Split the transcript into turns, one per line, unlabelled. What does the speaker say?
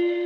you